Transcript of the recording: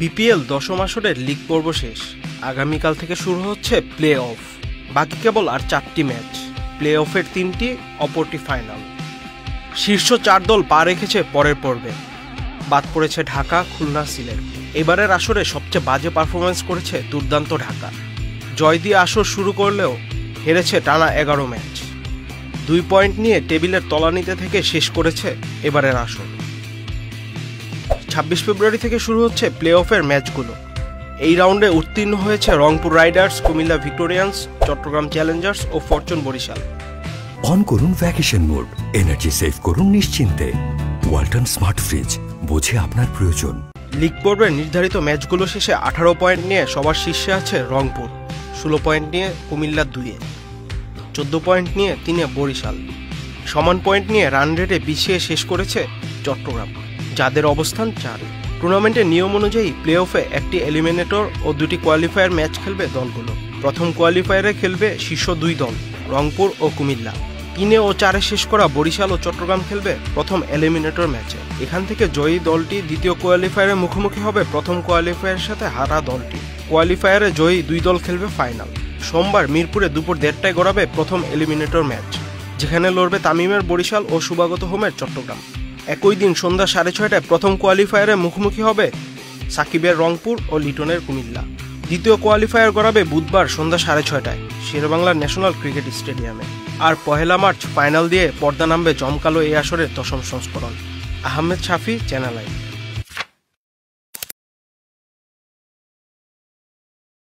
BPL দশম আসরের league পর্ব শেষ। আগামীকাল থেকে শুরু হচ্ছে প্লে অফ বাকি কেবল আর চারটি ম্যাচ প্লে অফের তিনটি, অপরটি ফাইনাল শীর্ষ চার দল পা রেখেছে পরের পর্বে। বাদ পড়েছে ঢাকা, খুলনা, সিলেট। এবারের আসরে সবচেয়ে বাজে পারফরমেন্স করেছে দুর্দান্ত ঢাকা। জয় দিয়ে আসর শুরু করলেও হেরেছে টানা এগারো ম্যাচ দুই পয়েন্ট নিয়ে টেবিলের তলানিতে থেকে শেষ করেছে এবারের আসর। ছাব্বিশ ফেব্রুয়ারি থেকে শুরু হচ্ছে প্লে অফের ম্যাচগুলো। এই রাউন্ডে উত্তীর্ণ হয়েছে Rangpur riders Comilla Victorians Chattogram challengers O Fortune Barishal. On করুন ভ্যাকেশন মোড এনার্জি সেভ করুন নিশ্চিন্তে। ওয়ালটন স্মার্ট ফ্রিজ বোঝে আপনার প্রয়োজন। লিগ পর্বের নির্ধারিত ম্যাচগুলো শেষে আঠারো পয়েন্ট নিয়ে সবার শীর্ষে আছে রংপুর ষোলো পয়েন্ট নিয়ে কুমিল্লা দুইয়ে চোদ্দ পয়েন্ট নিয়ে তিনে বরিশাল। সমান পয়েন্ট নিয়ে রান রেটে পিছিয়ে শেষ করেছে চট্টগ্রাম। যাদের অবস্থান চার। টুর্নামেন্টের নিয়ম অনুযায়ী প্লে অফে একটি এলিমিনেটর ও দুটি কোয়ালিফায়ার ম্যাচ খেলবে দলগুলো। প্রথম কোয়ালিফায়ারে খেলবে শীর্ষ দুই দল, রংপুর ও কুমিল্লা। তিনে ও চারে শেষ করা বরিশাল ও চট্টগ্রাম খেলবে প্রথম এলিমিনেটর ম্যাচে। এখান থেকে জয়ী দলটি দ্বিতীয় কোয়ালিফায়ারে মুখোমুখি হবে প্রথম কোয়ালিফায়ারের সাথে হারা দলটি। কোয়ালিফায়ারে জয়ী দুই দল খেলবে ফাইনাল। সোমবার মিরপুরে দুপুর দেড়টায় গড়াবে প্রথম এলিমিনেটর ম্যাচ, যেখানে লড়বে তামিমের বরিশাল ও সুবাগত হোমের চট্টগ্রাম। একই দিন সন্ধ্যা সাড়ে ছয়টায় প্রথম কোয়ালিফায়ারে মুখোমুখি হবে সাকিবের রংপুর ও লিটনের কুমিল্লা। দ্বিতীয় কোয়ালিফায়ার গড়াবে বুধবার সন্ধ্যা সাড়ে ছয়টায় শেরবাংলা ন্যাশনাল ক্রিকেট স্টেডিয়ামে। আর পহেলা মার্চ ফাইনাল দিয়ে পর্দা নামবে জমকালো এই আসরের দশম সংস্করণ। Ahmed Shafi, channel I.